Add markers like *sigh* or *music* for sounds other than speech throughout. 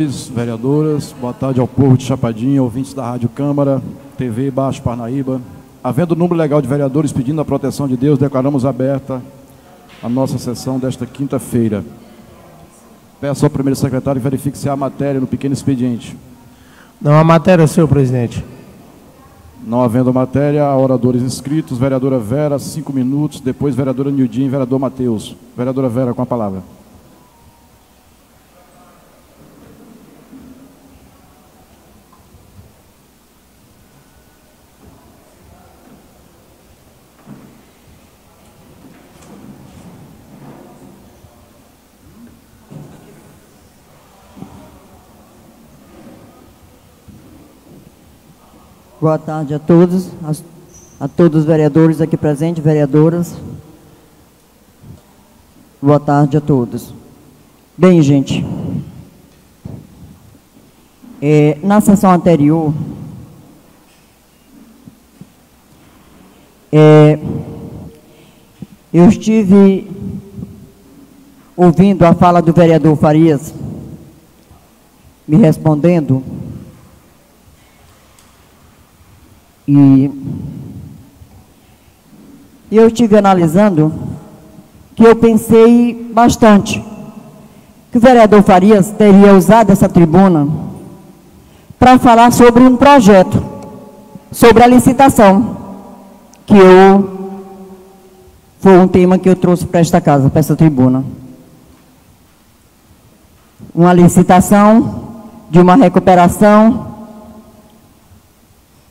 vereadoras, boa tarde ao povo de Chapadinha, ouvintes da Rádio Câmara, TV Baixo Parnaíba. Havendo número legal de vereadores pedindo a proteção de Deus, declaramos aberta a nossa sessão desta quinta-feira. Peço ao primeiro secretário que verifique se há matéria no pequeno expediente. Não há matéria, senhor presidente. Não havendo matéria, há oradores inscritos. Vereadora Vera, cinco minutos. Depois, vereadora Nildinho e vereador Matheus. Vereadora Vera, com a palavra. Boa tarde a todos, a, a todos os vereadores aqui presentes, vereadoras. Boa tarde a todos. Bem, gente, é, na sessão anterior, é, eu estive ouvindo a fala do vereador Farias, me respondendo E eu estive analisando que eu pensei bastante que o vereador Farias teria usado essa tribuna para falar sobre um projeto, sobre a licitação, que eu foi um tema que eu trouxe para esta casa, para essa tribuna. Uma licitação de uma recuperação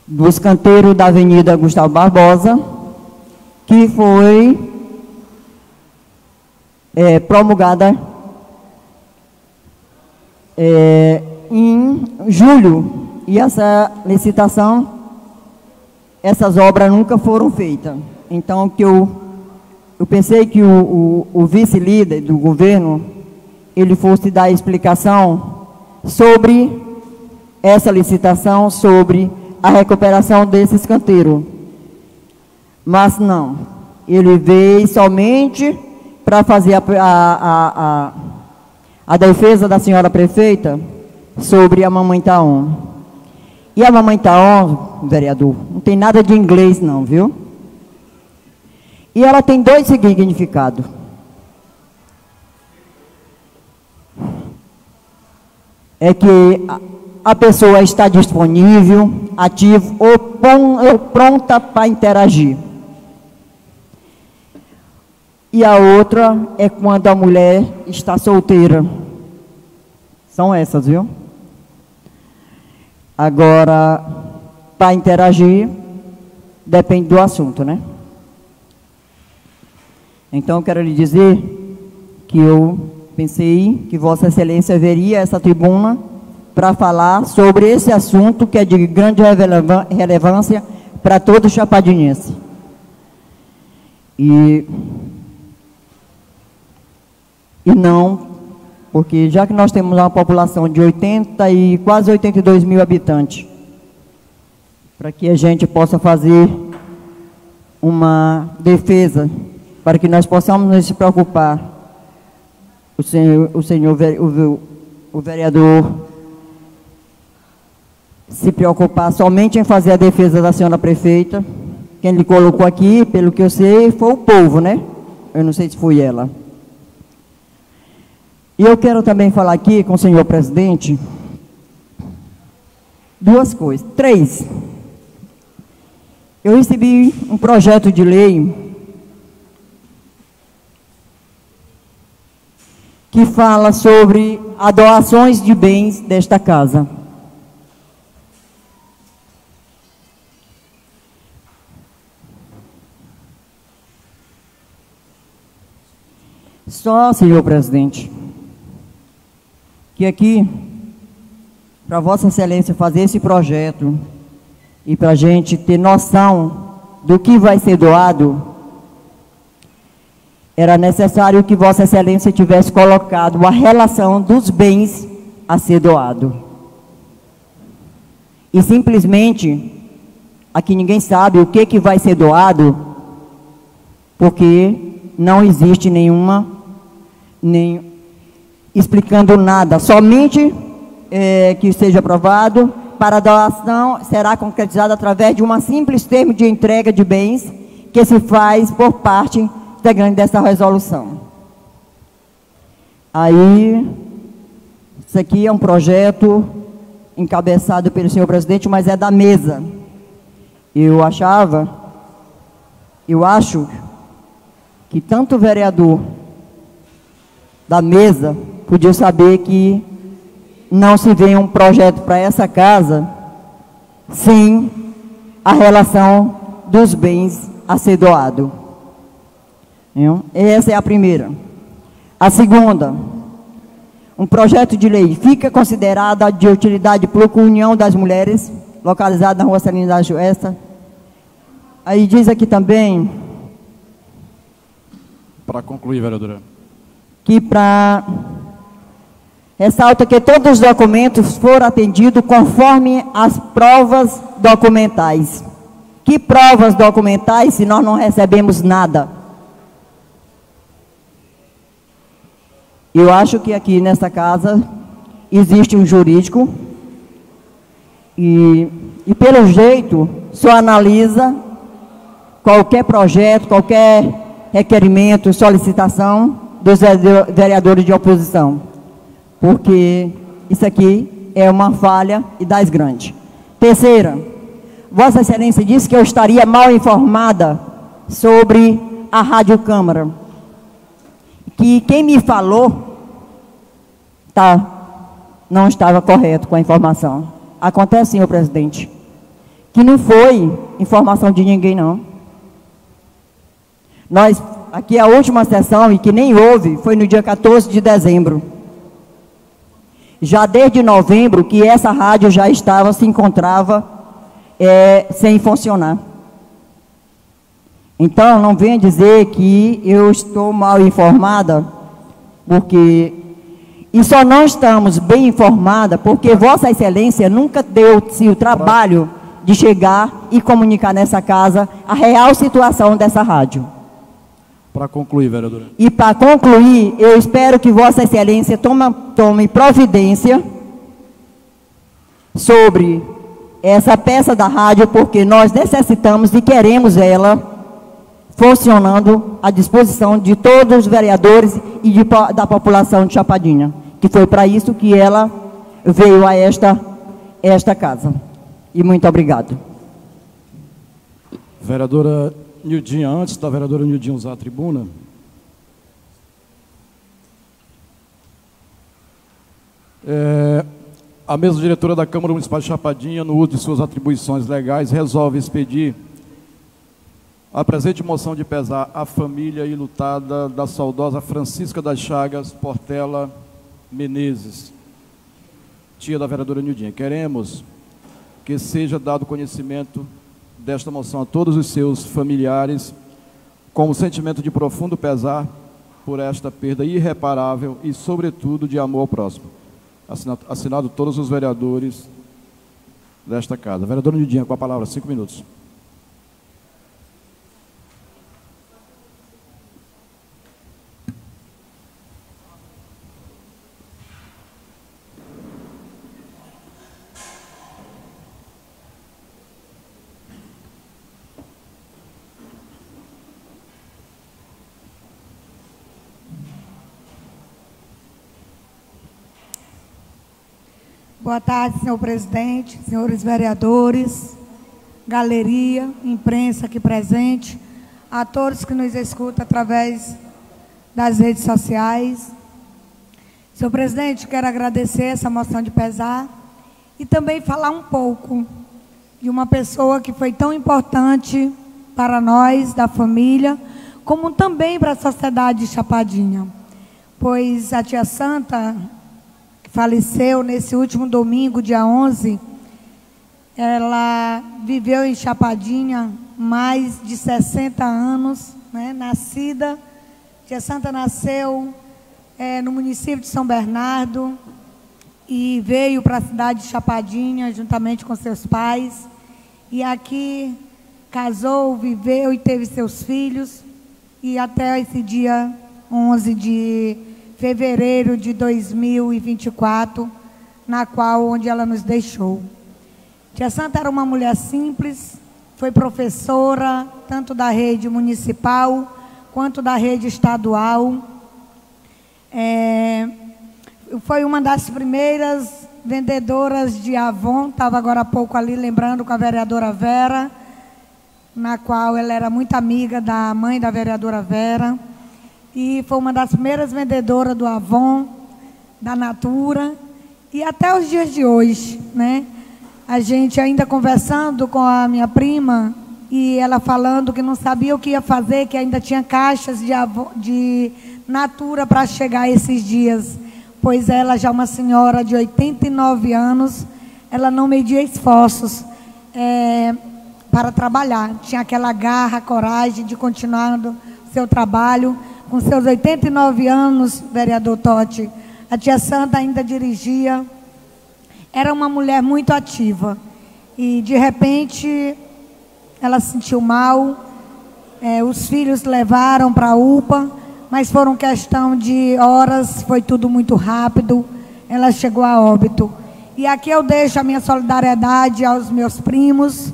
do escanteiro da Avenida Gustavo Barbosa, que foi é, promulgada é, em julho. E essa licitação, essas obras nunca foram feitas. Então, que eu, eu pensei que o, o, o vice-líder do governo, ele fosse dar explicação sobre essa licitação, sobre a recuperação desse escanteiro. Mas não, ele veio somente para fazer a, a, a, a, defesa da senhora prefeita sobre a mamãe Taon. E a mamãe Taon, vereador, não tem nada de inglês não, viu? E ela tem dois significados. É que a pessoa está disponível, ativo ou, pronta para interagir. E a outra é quando a mulher está solteira. São essas, viu? Agora, para interagir, depende do assunto, né? Então, eu quero lhe dizer que eu pensei que Vossa Excelência veria essa tribuna para falar sobre esse assunto que é de grande relevância para todo chapadinense. E, e não, porque já que nós temos uma população de 80 e quase 82 mil habitantes, para que a gente possa fazer uma defesa, para que nós possamos nos preocupar, o senhor, o, senhor, o, o vereador se preocupar somente em fazer a defesa da senhora prefeita. Quem lhe colocou aqui, pelo que eu sei, foi o povo, né? Eu não sei se foi ela. E eu quero também falar aqui com o senhor presidente duas coisas, três. Eu recebi um projeto de lei que fala sobre as doações de bens desta casa. Só, senhor presidente, que aqui, para Vossa Excelência fazer esse projeto e para a gente ter noção do que vai ser doado, era necessário que Vossa Excelência tivesse colocado a relação dos bens a ser doado. E simplesmente, aqui ninguém sabe o que, que vai ser doado, porque não existe nenhuma nem explicando nada, somente é, que seja aprovado para a doação será concretizado através de uma simples termo de entrega de bens que se faz por parte integrante dessa resolução. Aí, isso aqui é um projeto encabeçado pelo senhor presidente, mas é da mesa. Eu achava, eu acho que tanto o vereador da mesa podia saber que não se vê um projeto para essa casa sem a relação dos bens a ser doado. Essa é a primeira. A segunda, um projeto de lei fica considerada de utilidade pública União das Mulheres, localizada na rua Celina da Juesta. Aí diz aqui também. Para concluir, vereadora. Que para Ressalta que todos os documentos foram atendidos conforme as provas documentais. Que provas documentais se nós não recebemos nada? Eu acho que aqui nessa casa existe um jurídico e, e pelo jeito só analisa qualquer projeto, qualquer requerimento, solicitação dos vereadores de oposição porque isso aqui é uma falha e das grandes. Terceira, Vossa Excelência disse que eu estaria mal informada sobre a Rádio Câmara. Que quem me falou tá, não estava correto com a informação. Acontece, senhor presidente, que não foi informação de ninguém, não. Nós, aqui a última sessão, e que nem houve, foi no dia 14 de dezembro já desde novembro que essa rádio já estava, se encontrava é, sem funcionar. Então, não venha dizer que eu estou mal informada, porque. E só não estamos bem informada porque Vossa Excelência nunca deu-se o trabalho de chegar e comunicar nessa casa a real situação dessa rádio. Para concluir, vereadora. E para concluir, eu espero que Vossa Excelência tome, tome providência sobre essa peça da rádio, porque nós necessitamos e queremos ela funcionando à disposição de todos os vereadores e de, da população de Chapadinha, que foi para isso que ela veio a esta, esta casa. E muito obrigado. Vereadora Nildinha, antes da vereadora Nildinha usar a tribuna, é, a mesa diretora da Câmara Municipal de Chapadinha, no uso de suas atribuições legais, resolve expedir a presente moção de pesar à família e lutada da saudosa Francisca das Chagas Portela Menezes, tia da vereadora Nildinha. Queremos que seja dado conhecimento desta moção a todos os seus familiares, com o sentimento de profundo pesar por esta perda irreparável e, sobretudo, de amor ao próximo. Assinado, assinado todos os vereadores desta casa. Vereador Nidinha, com a palavra, cinco minutos. Boa tarde, senhor presidente, senhores vereadores, galeria, imprensa aqui presente, a todos que nos escutam através das redes sociais. Senhor presidente, quero agradecer essa moção de pesar e também falar um pouco de uma pessoa que foi tão importante para nós, da família, como também para a sociedade de Chapadinha. Pois a tia Santa faleceu nesse último domingo, dia 11. Ela viveu em Chapadinha mais de 60 anos, né? nascida. Tia Santa nasceu é, no município de São Bernardo e veio para a cidade de Chapadinha juntamente com seus pais. E aqui casou, viveu e teve seus filhos. E até esse dia 11 de fevereiro de 2024, na qual onde ela nos deixou. Tia Santa era uma mulher simples, foi professora tanto da rede municipal quanto da rede estadual. É, foi uma das primeiras vendedoras de Avon, estava agora há pouco ali lembrando com a vereadora Vera, na qual ela era muito amiga da mãe da vereadora Vera, e foi uma das primeiras vendedoras do Avon, da Natura, e até os dias de hoje, né? A gente ainda conversando com a minha prima, e ela falando que não sabia o que ia fazer, que ainda tinha caixas de, de Natura para chegar esses dias pois ela já é uma senhora de 89 anos, ela não media esforços é, para trabalhar. Tinha aquela garra, coragem de continuar seu trabalho. Com seus 89 anos, vereador Totti, a tia Santa ainda dirigia. Era uma mulher muito ativa. E, de repente, ela se sentiu mal. É, os filhos levaram para a UPA mas foram questão de horas, foi tudo muito rápido. Ela chegou a óbito. E aqui eu deixo a minha solidariedade aos meus primos,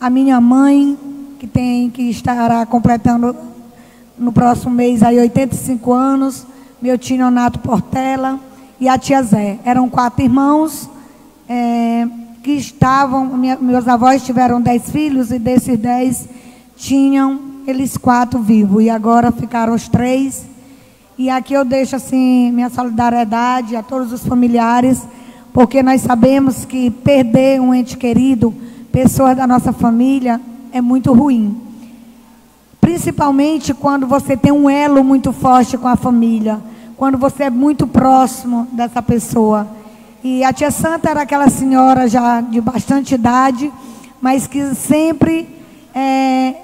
a minha mãe, que tem que estará completando no próximo mês aí 85 anos, meu tio Nonato Portela e a tia Zé. Eram quatro irmãos é, que estavam, minha, meus avós tiveram dez filhos e desses dez tinham eles quatro vivos. E agora ficaram os três. E aqui eu deixo assim minha solidariedade a todos os familiares, porque nós sabemos que perder um ente querido, pessoas da nossa família, é muito ruim. Principalmente quando você tem um elo muito forte com a família, quando você é muito próximo dessa pessoa. E a tia Santa era aquela senhora já de bastante idade, mas que sempre é,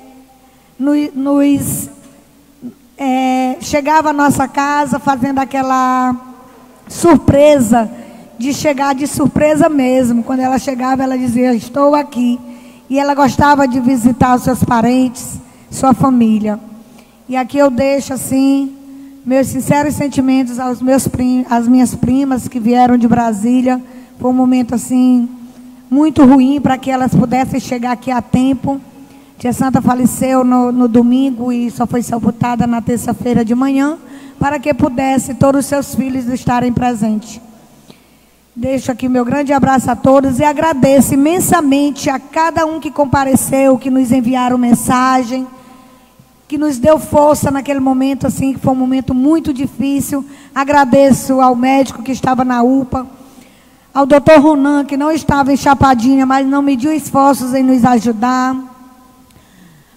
nos é, chegava à nossa casa fazendo aquela surpresa, de chegar de surpresa mesmo. Quando ela chegava, ela dizia: Estou aqui. E ela gostava de visitar os seus parentes, sua família. E aqui eu deixo assim meus sinceros sentimentos aos meus prim às minhas primas que vieram de Brasília. Foi um momento assim muito ruim para que elas pudessem chegar aqui a tempo. Tia Santa faleceu no, no domingo e só foi sepultada na terça-feira de manhã, para que pudesse todos os seus filhos estarem presentes. Deixo aqui meu grande abraço a todos e agradeço imensamente a cada um que compareceu, que nos enviaram mensagem, que nos deu força naquele momento, assim, que foi um momento muito difícil. Agradeço ao médico que estava na UPA, ao doutor Ronan, que não estava em Chapadinha, mas não mediu esforços em nos ajudar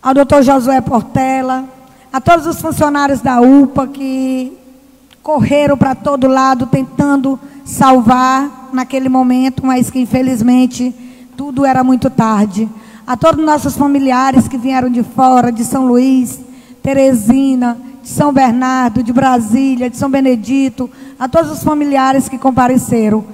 ao doutor Josué Portela, a todos os funcionários da UPA que correram para todo lado tentando salvar naquele momento, mas que infelizmente tudo era muito tarde. A todos os nossos familiares que vieram de fora, de São Luís, Teresina, de São Bernardo, de Brasília, de São Benedito, a todos os familiares que compareceram.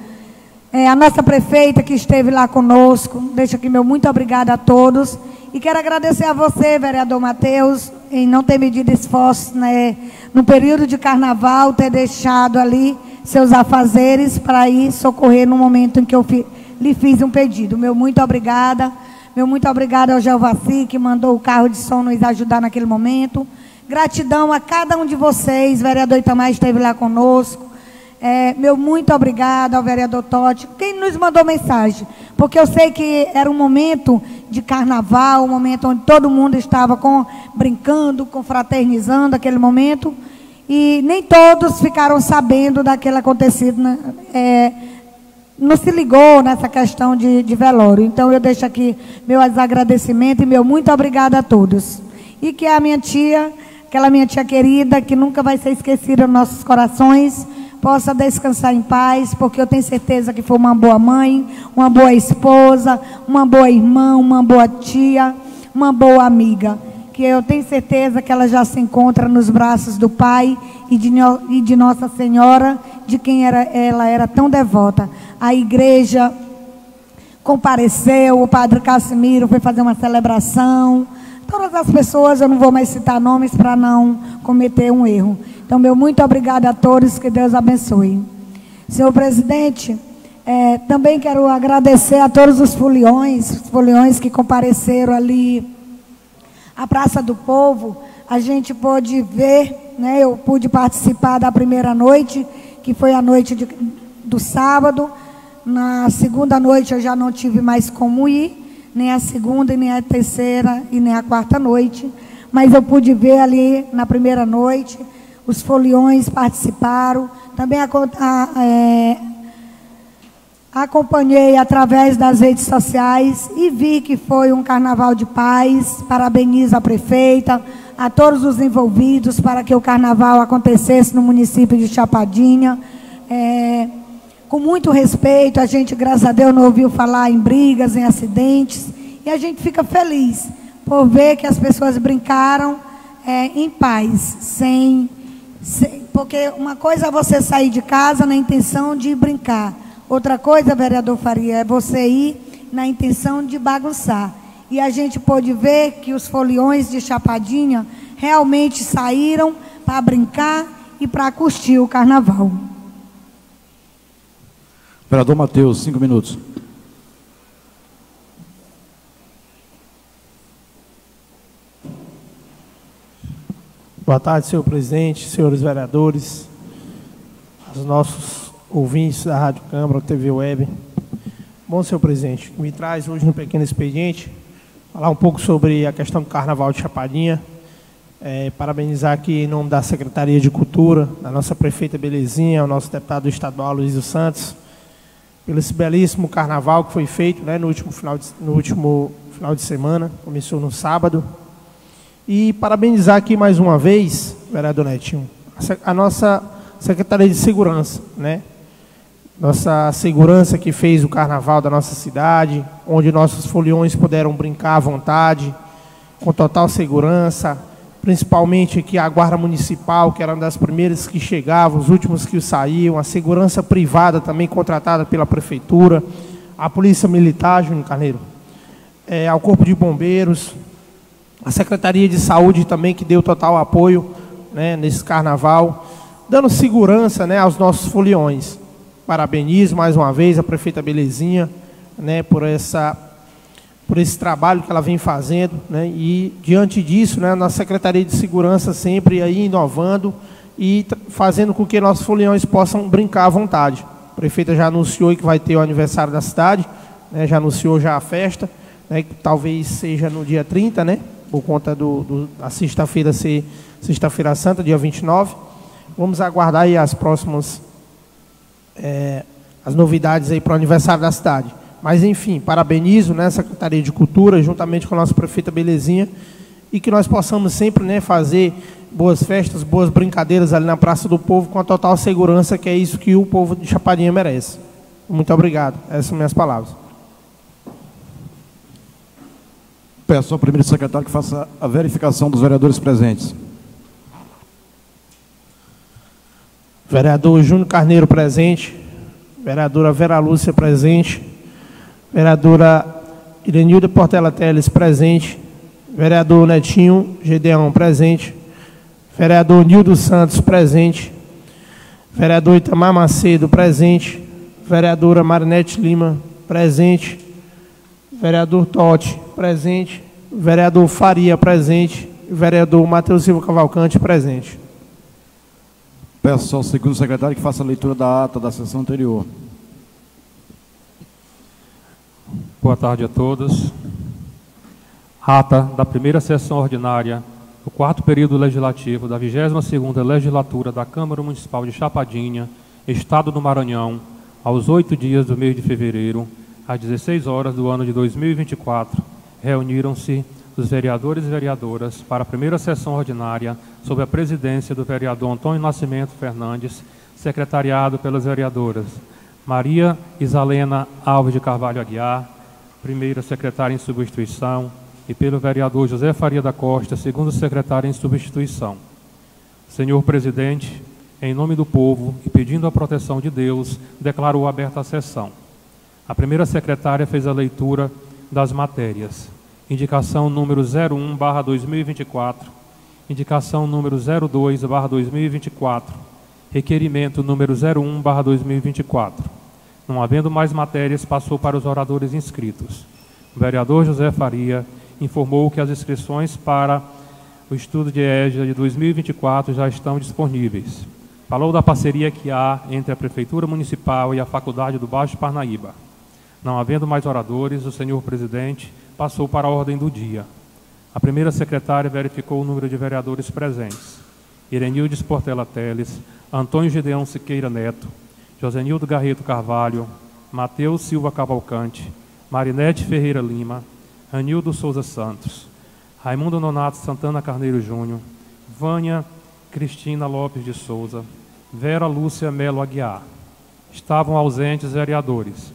É, a nossa prefeita que esteve lá conosco, deixa aqui meu muito obrigada a todos. E quero agradecer a você, vereador Matheus, em não ter medido esforço né, no período de carnaval, ter deixado ali seus afazeres para ir socorrer no momento em que eu fi, lhe fiz um pedido. Meu muito obrigada. Meu muito obrigada ao Geovaci, que mandou o carro de som nos ajudar naquele momento. Gratidão a cada um de vocês. Vereador Itamar esteve lá conosco. É, meu muito obrigado ao vereador Totti, quem nos mandou mensagem, porque eu sei que era um momento de carnaval, um momento onde todo mundo estava com, brincando, confraternizando aquele momento, e nem todos ficaram sabendo daquele acontecido, né? é, não se ligou nessa questão de, de velório. Então eu deixo aqui meus agradecimentos e meu muito obrigado a todos. E que a minha tia, aquela minha tia querida, que nunca vai ser esquecida nos nossos corações, possa descansar em paz, porque eu tenho certeza que foi uma boa mãe, uma boa esposa, uma boa irmã, uma boa tia, uma boa amiga. Que eu tenho certeza que ela já se encontra nos braços do Pai e de, e de Nossa Senhora, de quem era, ela era tão devota. A igreja compareceu, o Padre Casimiro foi fazer uma celebração. Todas as pessoas, eu não vou mais citar nomes para não cometer um erro. Então, meu muito obrigado a todos, que Deus abençoe. Senhor presidente, É, também quero agradecer a todos os foliões, os foliões que compareceram ali à Praça do Povo. A gente pôde ver, né, eu pude participar da primeira noite, que foi a noite de, do sábado. Na segunda noite eu já não tive mais como ir, nem a segunda, nem a terceira e nem a quarta noite. Mas eu pude ver ali na primeira noite, os foliões participaram. Também a, a, é, acompanhei através das redes sociais e vi que foi um carnaval de paz. Parabenizo a prefeita, a todos os envolvidos para que o carnaval acontecesse no município de Chapadinha. É, com muito respeito, a gente, graças a Deus, não ouviu falar em brigas, em acidentes, e a gente fica feliz por ver que as pessoas brincaram é, em paz, sem, sem, Porque uma coisa é você sair de casa na intenção de brincar, outra coisa, vereador Faria, é você ir na intenção de bagunçar. E a gente pôde ver que os foliões de Chapadinha realmente saíram para brincar e para curtir o carnaval. Vereador Matheus, cinco minutos. Boa tarde, senhor presidente, senhores vereadores, os nossos ouvintes da Rádio Câmara, TV Web. Bom, senhor presidente, me traz hoje no pequeno expediente falar um pouco sobre a questão do Carnaval de Chapadinha. É, parabenizar aqui em nome da Secretaria de Cultura, da nossa prefeita Belezinha, o nosso deputado estadual Luiz dos Santos, pelo esse belíssimo carnaval que foi feito né, no, último final de, no último final de semana, começou no sábado. E parabenizar aqui mais uma vez, vereador Netinho, a, nossa Secretaria de Segurança, né? Nossa segurança que fez o carnaval da nossa cidade, onde nossos foliões puderam brincar à vontade, com total segurança, principalmente aqui a Guarda Municipal, que era uma das primeiras que chegavam, os últimos que saíam, a segurança privada também contratada pela Prefeitura, a Polícia Militar, Júnior Carneiro, é, ao Corpo de Bombeiros, a Secretaria de Saúde também, que deu total apoio né, nesse carnaval, dando segurança né, aos nossos foliões. Parabenizo mais uma vez a prefeita Belezinha né, por essa por esse trabalho que ela vem fazendo, né? E diante disso, né, na Secretaria de Segurança sempre aí inovando e fazendo com que nossos foliões possam brincar à vontade. A prefeita já anunciou que vai ter o aniversário da cidade, né, já anunciou já a festa, né, que talvez seja no dia 30, né, por conta do, do a sexta-feira ser sexta-feira santa, dia 29. Vamos aguardar aí as próximas é, as novidades aí para o aniversário da cidade. Mas, enfim, parabenizo né, a Secretaria de Cultura, juntamente com a nossa prefeita Belezinha, e que nós possamos sempre né, fazer boas festas, boas brincadeiras ali na Praça do Povo, com a total segurança, que é isso que o povo de Chapadinha merece. Muito obrigado. Essas são minhas palavras. Peço ao primeiro secretário que faça a verificação dos vereadores presentes. Vereador Júnior Carneiro presente. Vereadora Vera Lúcia presente. Vereadora Irenilda Portela Teles, presente. Vereador Netinho Gedeão, presente. Vereador Nildo Santos, presente. Vereador Itamar Macedo, presente. Vereadora Marinete Lima, presente. Vereador Totti, presente. Vereador Faria, presente. Vereador Matheus Silva Cavalcante, presente. Peço ao segundo secretário que faça a leitura da ata da sessão anterior. Boa tarde a todos. Ata da primeira sessão ordinária do quarto período legislativo da 22ª legislatura da Câmara Municipal de Chapadinha, Estado do Maranhão, aos oito dias do mês de fevereiro, às 16 horas do ano de 2024, reuniram-se os vereadores e vereadoras para a primeira sessão ordinária sob a presidência do vereador Antônio Nascimento Fernandes, secretariado pelas vereadoras Maria Isalena Alves de Carvalho Aguiar, primeira secretária em substituição, e pelo vereador José Faria da Costa, segundo secretário em substituição. Senhor presidente, em nome do povo e pedindo a proteção de Deus, declarou aberta a sessão. A primeira secretária fez a leitura das matérias. Indicação número 01/2024, indicação número 02/2024, requerimento número 01/2024. Não havendo mais matérias, passou para os oradores inscritos. O vereador José Faria informou que as inscrições para o estudo de EJA de 2024 já estão disponíveis. Falou da parceria que há entre a Prefeitura Municipal e a Faculdade do Baixo Parnaíba. Não havendo mais oradores, o senhor presidente passou para a ordem do dia. A primeira secretária verificou o número de vereadores presentes. Irenildes Portela Teles, Antônio Gedeão Siqueira Neto, Josenildo Garreto Carvalho, Mateus Silva Cavalcante, Marinete Ferreira Lima, Ranildo Souza Santos, Raimundo Nonato Santana Carneiro Júnior, Vânia Cristina Lopes de Souza, Vera Lúcia Melo Aguiar. Estavam ausentes vereadores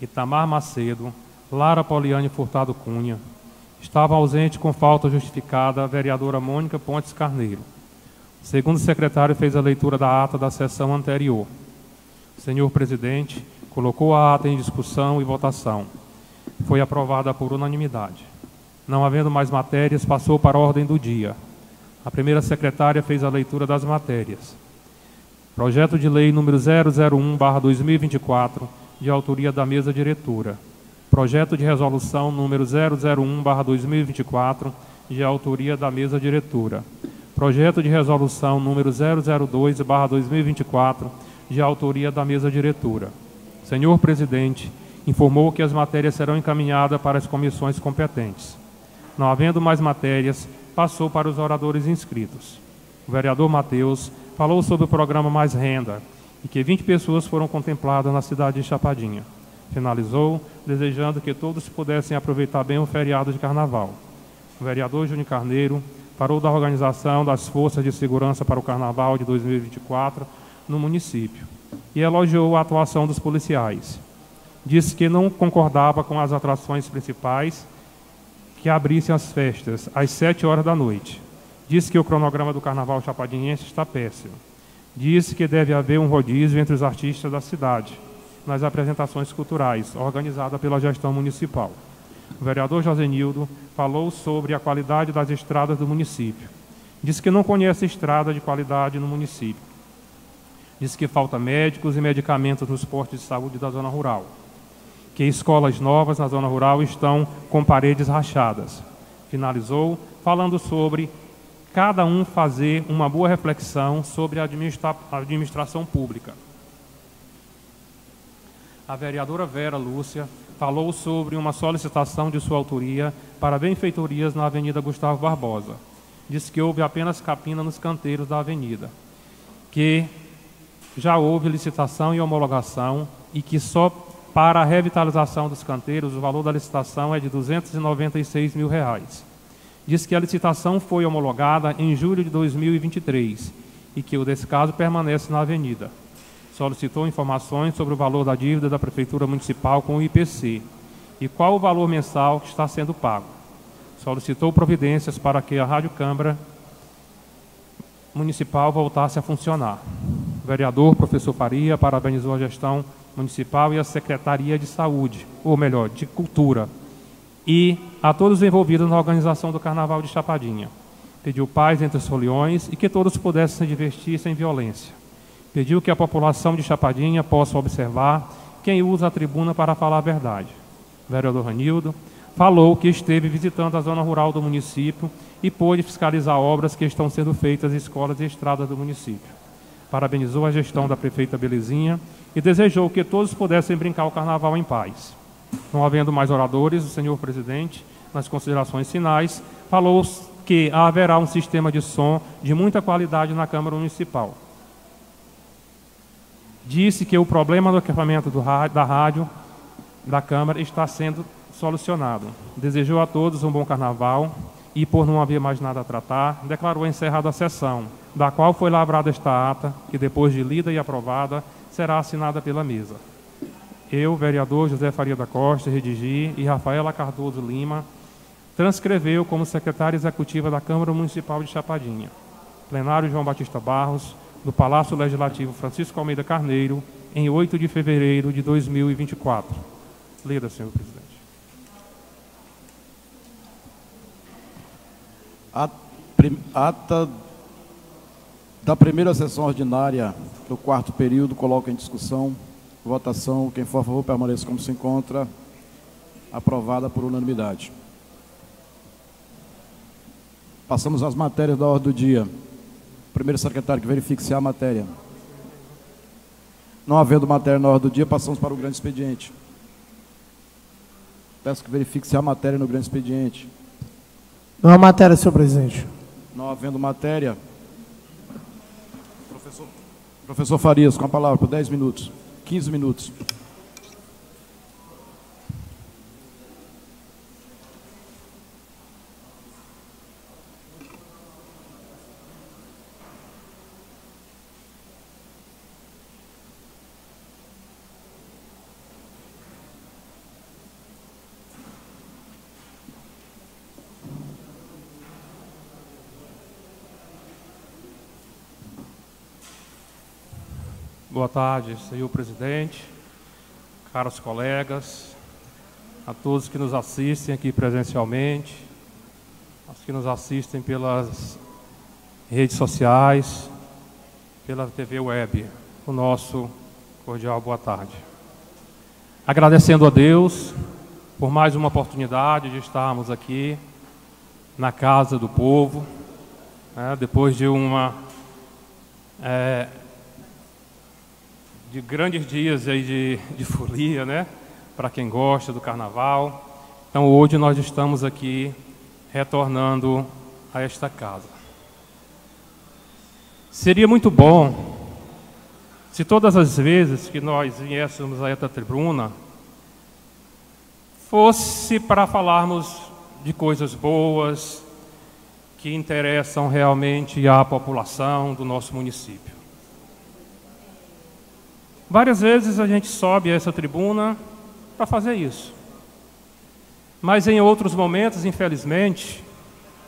Itamar Macedo, Lara Poliane Furtado Cunha. Estavam ausentes com falta justificada a vereadora Mônica Pontes Carneiro. O segundo secretário fez a leitura da ata da sessão anterior. Senhor presidente colocou a ata em discussão e votação. Foi aprovada por unanimidade. Não havendo mais matérias, passou para a ordem do dia. A primeira secretária fez a leitura das matérias. Projeto de Lei número 001/2024, de autoria da mesa diretora. Projeto de resolução número 001/2024, de autoria da mesa diretora. Projeto de resolução número 002/2024, de autoria da mesa diretora. Senhor presidente, informou que as matérias serão encaminhadas para as comissões competentes. Não havendo mais matérias, passou para os oradores inscritos. O vereador Mateus falou sobre o programa Mais Renda e que 20 pessoas foram contempladas na cidade de Chapadinha. Finalizou, desejando que todos pudessem aproveitar bem o feriado de carnaval. O vereador Júnior Carneiro falou da organização das forças de segurança para o carnaval de 2024 no município e elogiou a atuação dos policiais. Disse que não concordava com as atrações principais que abrissem as festas às sete horas da noite. Disse que o cronograma do Carnaval Chapadinhense está péssimo. Disse que deve haver um rodízio entre os artistas da cidade nas apresentações culturais, organizada pela gestão municipal. O vereador Josenildo falou sobre a qualidade das estradas do município. Disse que não conhece estrada de qualidade no município. Disse que falta médicos e medicamentos nos postos de saúde da zona rural que escolas novas na zona rural estão com paredes rachadas. Finalizou falando sobre cada um fazer uma boa reflexão sobre a administra administração pública. A vereadora Vera Lúcia falou sobre uma solicitação de sua autoria para benfeitorias na Avenida Gustavo Barbosa. Disse que houve apenas capina nos canteiros da avenida, que já houve licitação e homologação e que só para a revitalização dos canteiros, o valor da licitação é de 296 mil reais. Diz que a licitação foi homologada em julho de 2023 e que o descaso permanece na avenida. Solicitou informações sobre o valor da dívida da Prefeitura Municipal com o IPC e qual o valor mensal que está sendo pago. Solicitou providências para que a Rádio Câmara Municipal voltasse a funcionar. O vereador, professor Faria, parabenizou a gestão Municipal e a Secretaria de Saúde, ou melhor, de Cultura, e a todos envolvidos na organização do Carnaval de Chapadinha. Pediu paz entre os foliões e que todos pudessem se divertir sem violência. Pediu que a população de Chapadinha possa observar quem usa a tribuna para falar a verdade. O vereador Ranildo falou que esteve visitando a zona rural do município e pôde fiscalizar obras que estão sendo feitas em escolas e estradas do município parabenizou a gestão da prefeita Belezinha e desejou que todos pudessem brincar o carnaval em paz. Não havendo mais oradores, o senhor presidente, nas considerações finais, falou que haverá um sistema de som de muita qualidade na Câmara Municipal. Disse que o problema do equipamento do rádio, da rádio da Câmara está sendo solucionado. Desejou a todos um bom carnaval e, por não haver mais nada a tratar, declarou encerrada a sessão da qual foi lavrada esta ata, que depois de lida e aprovada, será assinada pela mesa. Eu, vereador José Faria da Costa, redigi e Rafaela Cardoso Lima transcreveu como secretária executiva da Câmara Municipal de Chapadinha. Plenário João Batista Barros, do Palácio Legislativo Francisco Almeida Carneiro, em 8 de fevereiro de 2024. Leda, senhor presidente. Ata da primeira sessão ordinária do quarto período, coloco em discussão Votação, quem for a favor, permaneça como se encontra. Aprovada por unanimidade. Passamos às matérias da ordem do dia. Primeiro secretário que verifique se há matéria. Não havendo matéria na ordem do dia, passamos para o grande expediente. Peço que verifique se há matéria no grande expediente. Não há matéria, senhor presidente. Não havendo matéria. Professor, professor Farias, com a palavra por 10 minutos. 15 minutos. Boa tarde, senhor presidente, caros colegas, a todos que nos assistem aqui presencialmente, aos que nos assistem pelas redes sociais, pela TV web, o nosso cordial boa tarde. Agradecendo a Deus por mais uma oportunidade de estarmos aqui na casa do povo, né, depois de uma é, de grandes dias aí de, de folia, né? Para quem gosta do carnaval. Então hoje nós estamos aqui retornando a esta casa. Seria muito bom se todas as vezes que nós viéssemos a esta tribuna fosse para falarmos de coisas boas que interessam realmente à população do nosso município. Várias vezes a gente sobe a essa tribuna para fazer isso. Mas em outros momentos, infelizmente,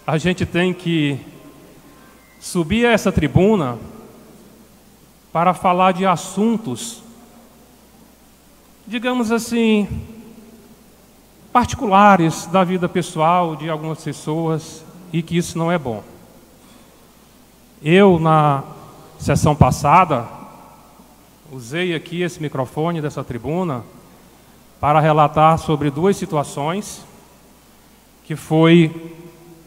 a gente tem que subir a essa tribuna para falar de assuntos, digamos assim, particulares da vida pessoal de algumas pessoas e que isso não é bom. Eu, na sessão passada, Usei aqui esse microfone dessa tribuna para relatar sobre duas situações que foi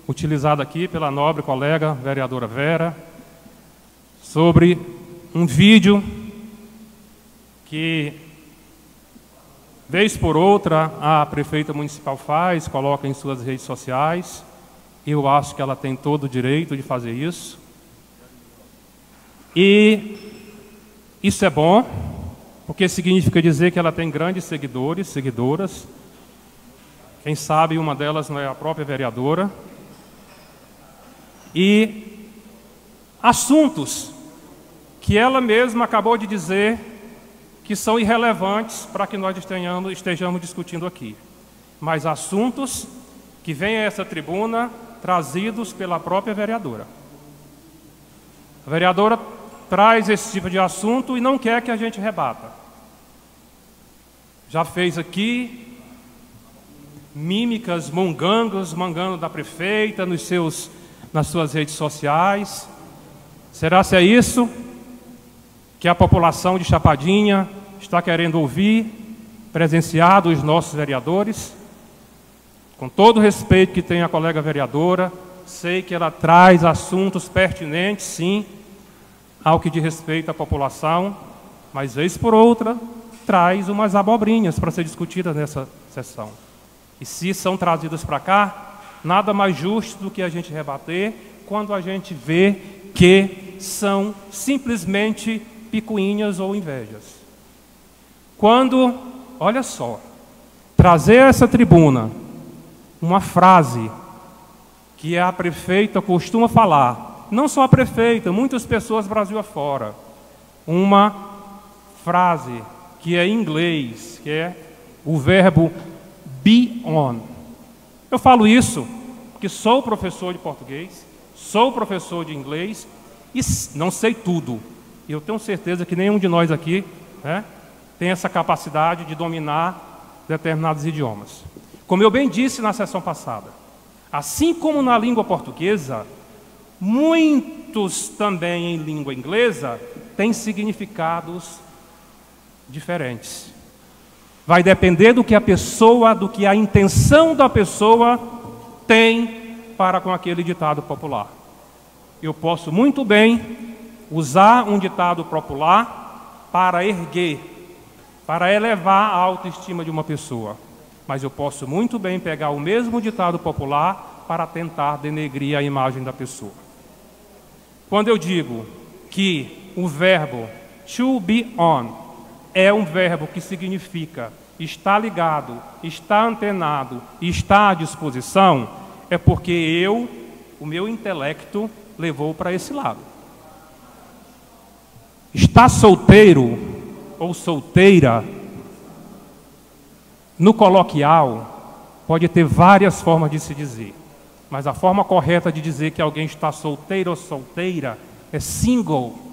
utilizada aqui pela nobre colega vereadora Vera sobre um vídeo que vez por outra a prefeita municipal faz, coloca em suas redes sociais. Eu acho que ela tem todo o direito de fazer isso. E isso é bom, porque significa dizer que ela tem grandes seguidores, seguidoras. Quem sabe uma delas não é a própria vereadora. E assuntos que ela mesma acabou de dizer que são irrelevantes para que nós estejamos, discutindo aqui. Mas assuntos que vêm a essa tribuna trazidos pela própria vereadora. A vereadora traz esse tipo de assunto e não quer que a gente rebata. Já fez aqui mímicas, mongangos, mangando da prefeita nos seus, nas suas redes sociais. Será se é isso que a população de Chapadinha está querendo ouvir, presenciar dos nossos vereadores? Com todo o respeito que tem a colega vereadora, sei que ela traz assuntos pertinentes, sim, ao que diz respeito à população, mas vez por outra traz umas abobrinhas para ser discutidas nessa sessão. E se são trazidas para cá, nada mais justo do que a gente rebater quando a gente vê que são simplesmente picuinhas ou invejas. Quando, olha só, trazer a essa tribuna uma frase que a prefeita costuma falar, não só a prefeita, muitas pessoas Brasil afora, uma frase que é em inglês, que é o verbo be on. Eu falo isso porque sou professor de português, sou professor de inglês e não sei tudo. E eu tenho certeza que nenhum de nós aqui né, tem essa capacidade de dominar determinados idiomas. Como eu bem disse na sessão passada, assim como na língua portuguesa, Muitos também em língua inglesa têm significados diferentes. Vai depender do que a pessoa, do que a intenção da pessoa tem para com aquele ditado popular. Eu posso muito bem usar um ditado popular para erguer, para elevar a autoestima de uma pessoa. Mas eu posso muito bem pegar o mesmo ditado popular para tentar denegrir a imagem da pessoa. Quando eu digo que o verbo to be on é um verbo que significa está ligado, está antenado, está à disposição, é porque eu, o meu intelecto, levou para esse lado. Está solteiro ou solteira, no coloquial, pode ter várias formas de se dizer, mas a forma correta de dizer que alguém está solteiro ou solteira é single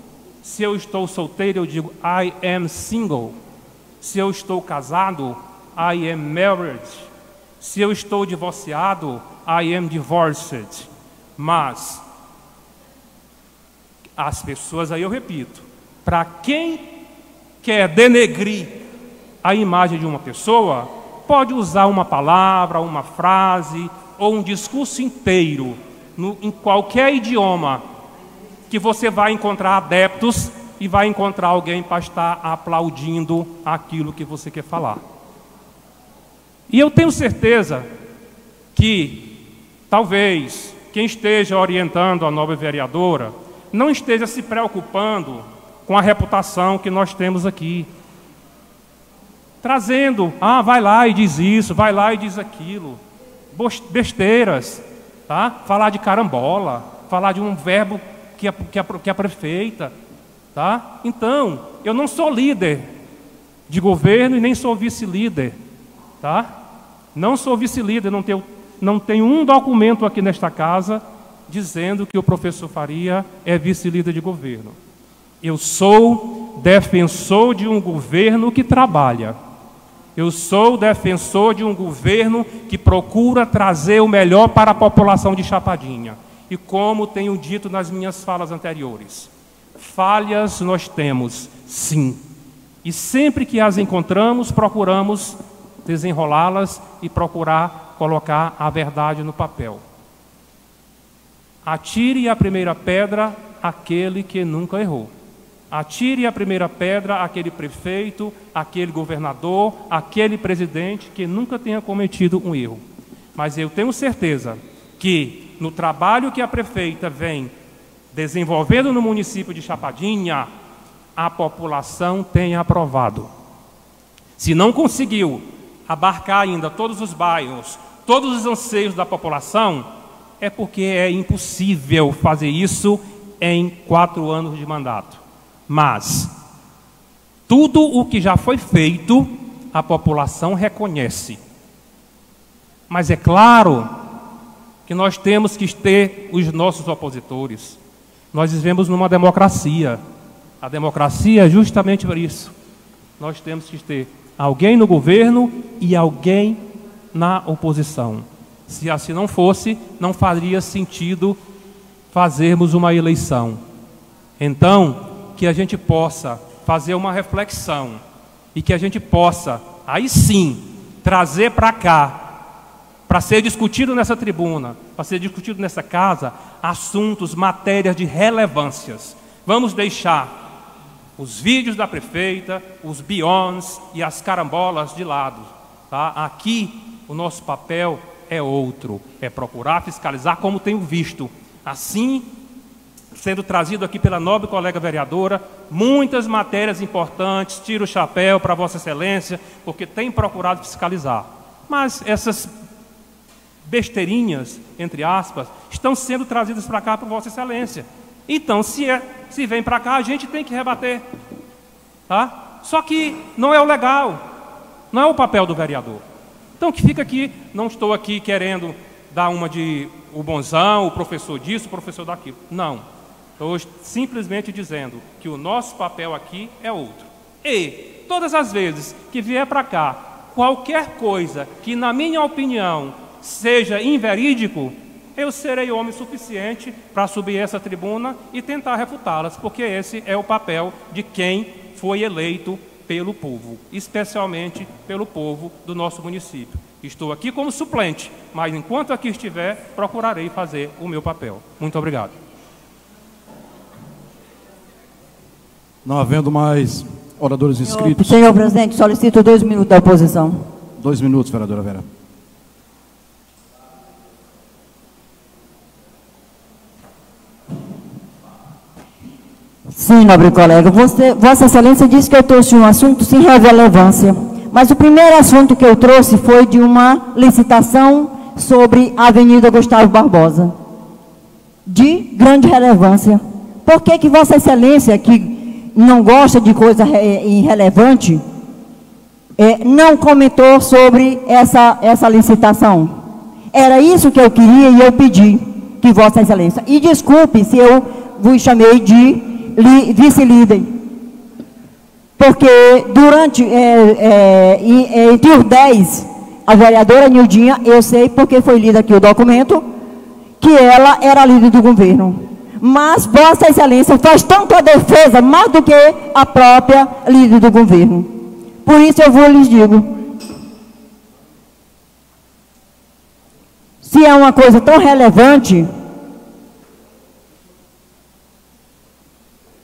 se eu estou solteiro, eu digo I am single. Se eu estou casado, I am married. Se eu estou divorciado, I am divorced. Mas as pessoas, aí eu repito, para quem quer denegrir a imagem de uma pessoa, pode usar uma palavra, uma frase ou um discurso inteiro no, em qualquer idioma que você vai encontrar adeptos e vai encontrar alguém para estar aplaudindo aquilo que você quer falar. E eu tenho certeza que talvez quem esteja orientando a nova vereadora não esteja se preocupando com a reputação que nós temos aqui. Trazendo, ah, vai lá e diz isso, vai lá e diz aquilo. Besteiras, tá? Falar de carambola, falar de um verbo que a, que que a prefeita. Tá? Então, eu não sou líder de governo e nem sou vice-líder. Tá? Não sou vice-líder, não tenho, não tenho um documento aqui nesta casa dizendo que o professor Faria é vice-líder de governo. Eu sou defensor de um governo que trabalha. Eu sou defensor de um governo que procura trazer o melhor para a população de Chapadinha. E como tenho dito nas minhas falas anteriores, falhas nós temos, sim. E sempre que as encontramos, procuramos desenrolá-las e procurar colocar a verdade no papel. Atire a primeira pedra aquele que nunca errou. Atire a primeira pedra aquele prefeito, aquele governador, aquele presidente que nunca tenha cometido um erro. Mas eu tenho certeza que no trabalho que a prefeita vem desenvolvendo no município de Chapadinha, a população tem aprovado. Se não conseguiu abarcar ainda todos os bairros, todos os anseios da população, é porque é impossível fazer isso em quatro anos de mandato. Mas tudo o que já foi feito, a população reconhece. Mas é claro que nós temos que ter os nossos opositores. Nós vivemos numa democracia. A democracia é justamente por isso. Nós temos que ter alguém no governo e alguém na oposição. Se assim não fosse, não faria sentido fazermos uma eleição. Então, que a gente possa fazer uma reflexão e que a gente possa, aí sim, trazer para cá para ser discutido nessa tribuna, para ser discutido nessa casa, assuntos, matérias de relevâncias. Vamos deixar os vídeos da prefeita, os bions e as carambolas de lado. Tá? Aqui o nosso papel é outro, é procurar fiscalizar como tenho visto. Assim, sendo trazido aqui pela nobre colega vereadora, muitas matérias importantes, tiro o chapéu para Vossa Excelência, porque tem procurado fiscalizar. Mas essas besteirinhas, entre aspas, estão sendo trazidas para cá por Vossa Excelência. Então, se, é, se vem para cá, a gente tem que rebater. Tá? Só que não é o legal, não é o papel do vereador. Então, que fica aqui, não estou aqui querendo dar uma de o bonzão, o professor disso, o professor daquilo. Não. Estou simplesmente dizendo que o nosso papel aqui é outro. E, todas as vezes que vier para cá, qualquer coisa que, na minha opinião, seja inverídico, eu serei homem suficiente para subir essa tribuna e tentar refutá-las, porque esse é o papel de quem foi eleito pelo povo, especialmente pelo povo do nosso município. Estou aqui como suplente, mas enquanto aqui estiver, procurarei fazer o meu papel. Muito obrigado. Não havendo mais oradores inscritos. Senhor presidente, solicito dois minutos da oposição. Dois minutos, vereadora Vera. Sim, nobre colega. Você, Vossa Excelência disse que eu trouxe um assunto sem relevância. Mas o primeiro assunto que eu trouxe foi de uma licitação sobre a Avenida Gustavo Barbosa. De grande relevância. Por que, que Vossa Excelência, que não gosta de coisa irrelevante, é, não comentou sobre essa, essa licitação? Era isso que eu queria e eu pedi que Vossa Excelência. E desculpe se eu vos chamei de vice-líder. Porque durante, é, é, entre os 10, a vereadora Nildinha, eu sei porque foi lido aqui o documento, que ela era líder do governo. Mas Vossa Excelência faz tanto a defesa, mais do que a própria líder do governo. Por isso eu vou lhes digo. Se é uma coisa tão relevante,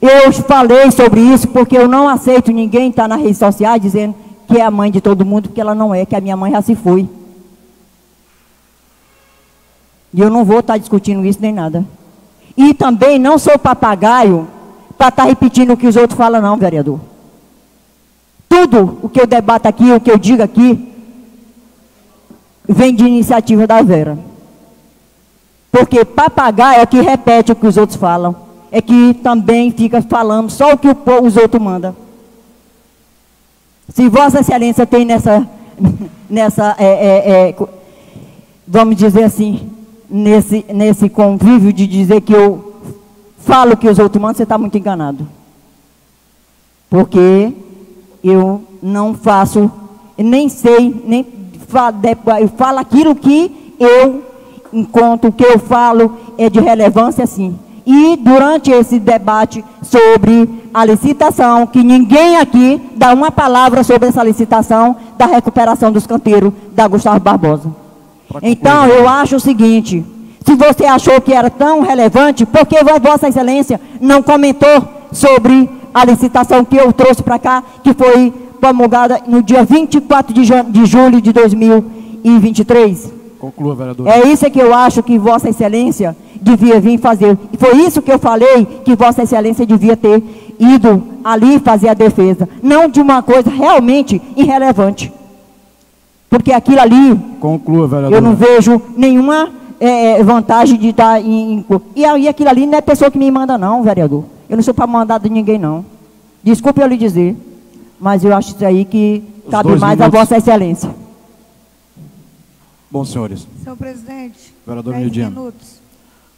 Eu falei sobre isso porque eu não aceito ninguém estar nas redes sociais dizendo que é a mãe de todo mundo, porque ela não é, que a minha mãe já se foi. E eu não vou estar discutindo isso nem nada. E também não sou papagaio para estar repetindo o que os outros falam, não, vereador. Tudo o que eu debato aqui, o que eu digo aqui, vem de iniciativa da Vera. Porque papagaio é que repete o que os outros falam é que também fica falando só o que os outros mandam. Se Vossa Excelência tem nessa, *laughs* nessa é, é, é, vamos dizer assim, nesse, nesse convívio de dizer que eu falo que os outros mandam, você está muito enganado. Porque eu não faço, nem sei, nem falo, eu falo aquilo que eu encontro, o que eu falo é de relevância, sim. E durante esse debate sobre a licitação, que ninguém aqui dá uma palavra sobre essa licitação da recuperação dos canteiros da Gustavo Barbosa. Então, eu acho o seguinte: se você achou que era tão relevante, por que Vossa Excelência não comentou sobre a licitação que eu trouxe para cá, que foi promulgada no dia 24 de, de julho de 2023? Conclua, vereador. É isso que eu acho que Vossa Excelência devia vir fazer. E foi isso que eu falei que Vossa Excelência devia ter ido ali fazer a defesa. Não de uma coisa realmente irrelevante. Porque aquilo ali. Conclua. Eu não vejo nenhuma é, vantagem de estar em, em. E aí aquilo ali não é pessoa que me manda, não, vereador. Eu não sou para mandar de ninguém, não. Desculpe eu lhe dizer. Mas eu acho isso aí que Os cabe mais minutos. a Vossa Excelência. Bom, senhores. Senhor presidente. Vereador Nildiano. minutos.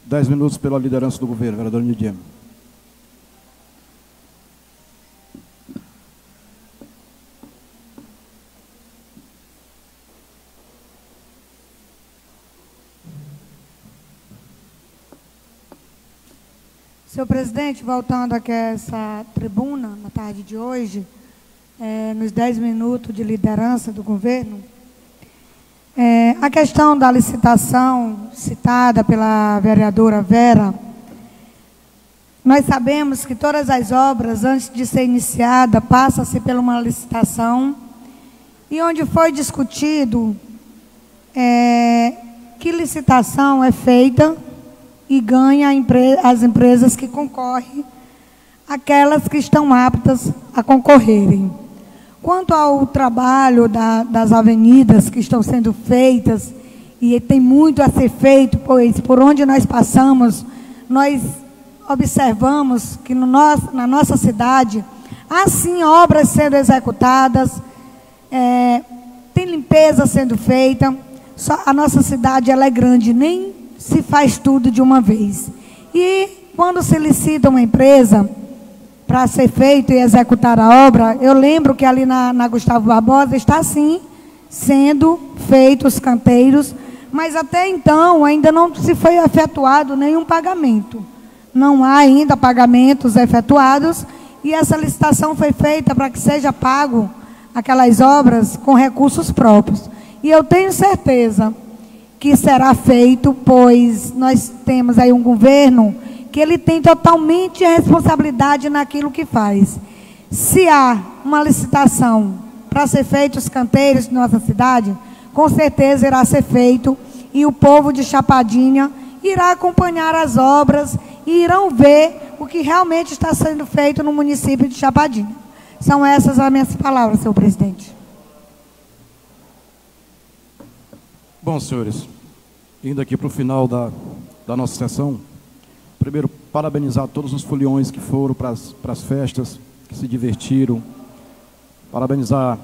Dez minutos pela liderança do governo, vereador Nidiema. Senhor presidente, voltando aqui a essa tribuna na tarde de hoje, é, nos dez minutos de liderança do governo, é, a questão da licitação citada pela vereadora Vera, nós sabemos que todas as obras, antes de ser iniciada, passa-se por uma licitação e onde foi discutido é, que licitação é feita e ganha as empresas que concorrem, aquelas que estão aptas a concorrerem. Quanto ao trabalho da, das avenidas que estão sendo feitas, e tem muito a ser feito, pois por onde nós passamos, nós observamos que no nosso, na nossa cidade há sim obras sendo executadas, é, tem limpeza sendo feita. Só, a nossa cidade ela é grande, nem se faz tudo de uma vez. E quando se licita uma empresa, para ser feito e executar a obra, eu lembro que ali na, na Gustavo Barbosa está sim sendo feitos canteiros, mas até então ainda não se foi efetuado nenhum pagamento. Não há ainda pagamentos efetuados E essa licitação foi feita para que seja pago aquelas obras com recursos próprios. E eu tenho certeza que será feito, pois nós temos aí um governo que ele tem totalmente a responsabilidade naquilo que faz. Se há uma licitação para ser feito os canteiros de nossa cidade, com certeza irá ser feito e o povo de Chapadinha irá acompanhar as obras e irão ver o que realmente está sendo feito no município de Chapadinha. São essas as minhas palavras, senhor presidente. Bom, senhores, indo aqui para o final da, da nossa sessão, primeiro, parabenizar todos os foliões que foram para as festas, que se divertiram, parabenizar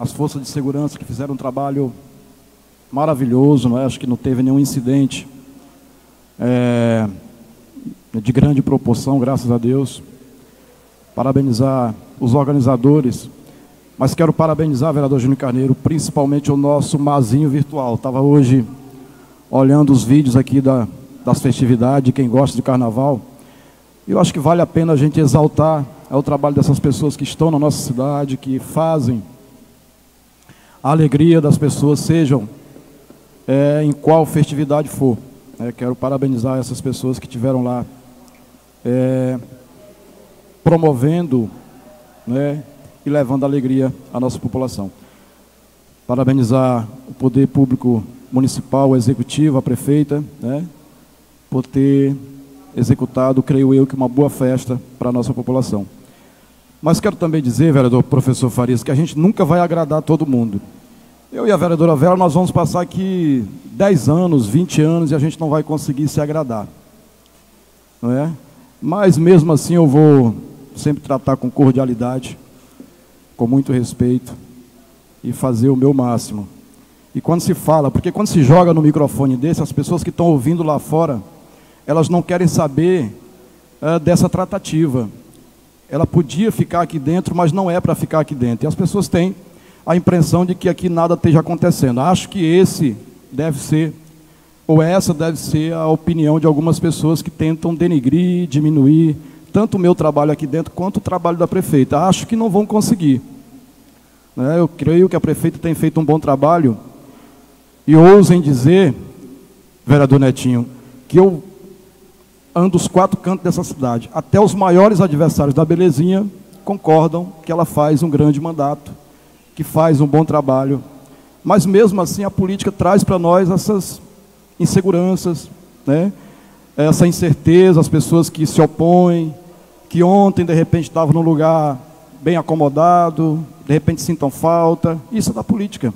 as forças de segurança que fizeram um trabalho maravilhoso, não é? acho que não teve nenhum incidente é, de grande proporção, graças a Deus. Parabenizar os organizadores, mas quero parabenizar, vereador Júnior Carneiro, principalmente o nosso Mazinho Virtual. Estava hoje olhando os vídeos aqui da, das festividades, quem gosta de carnaval. Eu acho que vale a pena a gente exaltar é o trabalho dessas pessoas que estão na nossa cidade, que fazem a alegria das pessoas, sejam é, em qual festividade for. É, quero parabenizar essas pessoas que tiveram lá é, promovendo né, e levando alegria à nossa população. Parabenizar o poder público municipal, o executivo, a prefeita, né, por ter executado, creio eu, que uma boa festa para a nossa população. Mas quero também dizer, vereador professor Farias, que a gente nunca vai agradar todo mundo. Eu e a vereadora Vera, nós vamos passar aqui 10 anos, 20 anos e a gente não vai conseguir se agradar. Não é? Mas mesmo assim eu vou sempre tratar com cordialidade, com muito respeito e fazer o meu máximo. E quando se fala, porque quando se joga no microfone desse, as pessoas que estão ouvindo lá fora, elas não querem saber é, dessa tratativa. Ela podia ficar aqui dentro, mas não é para ficar aqui dentro. E as pessoas têm a impressão de que aqui nada esteja acontecendo. Acho que esse deve ser, ou essa deve ser a opinião de algumas pessoas que tentam denigrir, diminuir tanto o meu trabalho aqui dentro quanto o trabalho da prefeita. Acho que não vão conseguir. Né? Eu creio que a prefeita tem feito um bom trabalho e ousem dizer, vereador Netinho, que eu ando os quatro cantos dessa cidade. Até os maiores adversários da Belezinha concordam que ela faz um grande mandato que faz um bom trabalho. Mas mesmo assim a política traz para nós essas inseguranças, né? essa incerteza, as pessoas que se opõem, que ontem de repente estavam num lugar bem acomodado, de repente sintam falta. Isso é da política.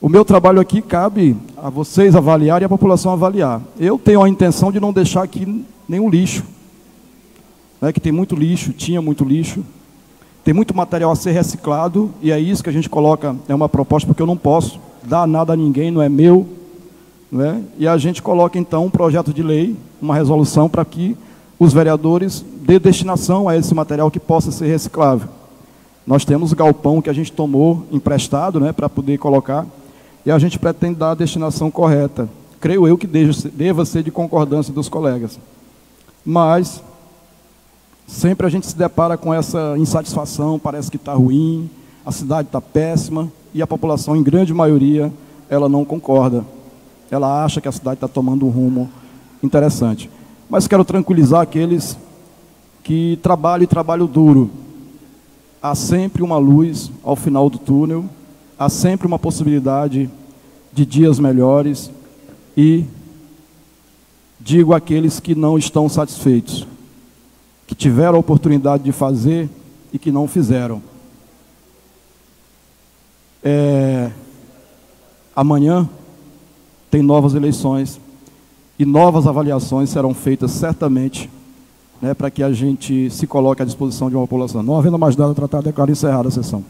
O meu trabalho aqui cabe a vocês avaliar e a população avaliar. Eu tenho a intenção de não deixar aqui nenhum lixo. Né, que tem muito lixo, tinha muito lixo. Tem muito material a ser reciclado e é isso que a gente coloca, é uma proposta, porque eu não posso dar nada a ninguém, não é meu. Não é? E a gente coloca então um projeto de lei, uma resolução para que os vereadores dê destinação a esse material que possa ser reciclável. Nós temos galpão que a gente tomou emprestado né, para poder colocar e a gente pretende dar a destinação correta. Creio eu que deva ser de concordância dos colegas. Mas Sempre a gente se depara com essa insatisfação, parece que está ruim, a cidade está péssima e a população, em grande maioria, ela não concorda. Ela acha que a cidade está tomando um rumo interessante. Mas quero tranquilizar aqueles que trabalham e trabalham duro. Há sempre uma luz ao final do túnel, há sempre uma possibilidade de dias melhores e digo àqueles que não estão satisfeitos que tiveram a oportunidade de fazer e que não fizeram. É, amanhã tem novas eleições e novas avaliações serão feitas certamente né, para que a gente se coloque à disposição de uma população. Não havendo mais nada a tratar, declaro encerrada a sessão.